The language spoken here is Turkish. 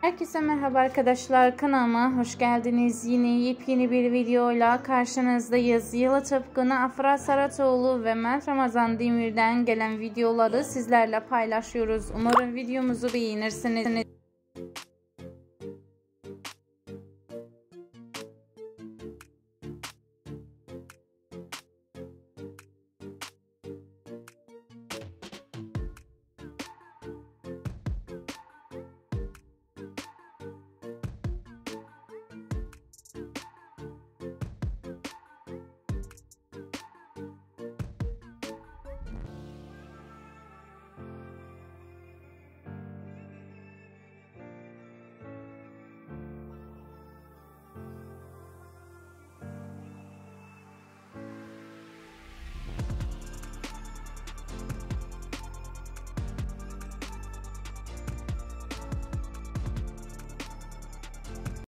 Herkese merhaba arkadaşlar kanalıma hoş geldiniz. Yine yepyeni bir videoyla karşınızdayız. Yıla Tıpkı'nı Afra Saratoğlu ve Mert Ramazan Demir'den gelen videoları sizlerle paylaşıyoruz. Umarım videomuzu beğenirsiniz.